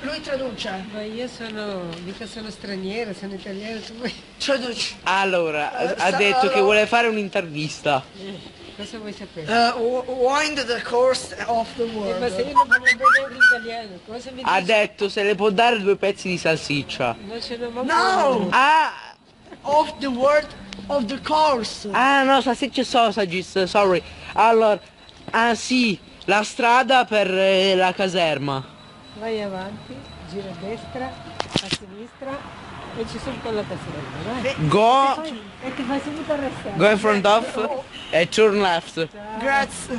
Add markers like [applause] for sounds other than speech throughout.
traduce? Ma io sono, mica sono straniera, sono italiana, tu vuoi, Traduce. Allora, ha- Eh, ha detto che vuole fare un'intervista. cosa vuoi sapere? Uh, wind the course of the Eh, world. ma se io non parlo bene l'italiano, cosa mi Ha dici? detto se le può dare due pezzi di salsiccia. Non ce n'ho mai No! Ah, Of the word of the course. ah no, salsicce e sausagis, sorry. Allora, ah sì, la strada per eh, la caserma. Vai avanti, gira a destra, a sinistra e ci sono con la caserma, vai. Go, E ti fai subito arrestare. go in front of e turn left. Grazie.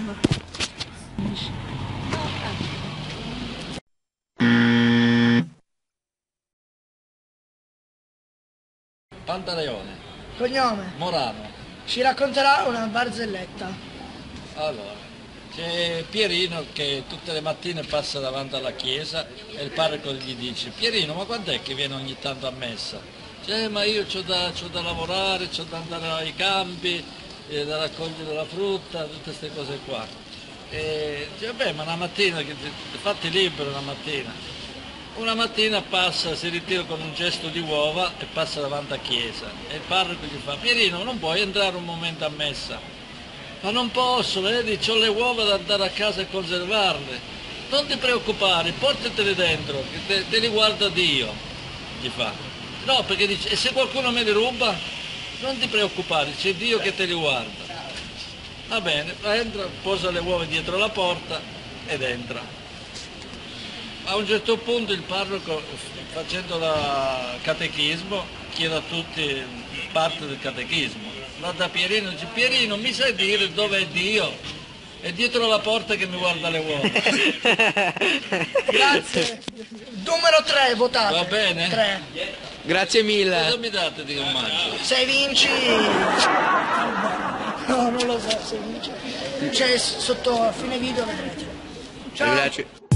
Pantaleone, Cognome. Morano. Ci racconterà una barzelletta. Allora, c'è Pierino che tutte le mattine passa davanti alla chiesa e il parroco gli dice Pierino ma quando è che viene ogni tanto a messa? "Eh, ma io ho da, da lavorare, ho da andare ai campi, eh, da raccogliere la frutta, tutte queste cose qua. E dice, vabbè ma una mattina, fatti libero una mattina. Una mattina passa, si ritira con un gesto di uova e passa davanti a chiesa. E il parroco gli fa, Pierino non puoi entrare un momento a messa? Ma non posso, vedi, ho le uova da andare a casa e conservarle. Non ti preoccupare, portatele dentro, che te, te li guarda Dio, gli fa. No, perché dice, e se qualcuno me li ruba? Non ti preoccupare, c'è Dio che te li guarda. Va bene, entra, posa le uova dietro la porta ed entra. A un certo punto il parroco, facendo il catechismo, chiede a tutti parte del catechismo. Va da Pierino e dice, Pierino mi sai dire dove è Dio? È dietro la porta che mi guarda le uova. [laughs] Grazie. Numero 3, votate. Va bene? 3. Grazie Cosa mille. mi date di omaggio? Se vinci... No, non lo so, se vinci. C'è sotto a fine video vedrete. Ciao.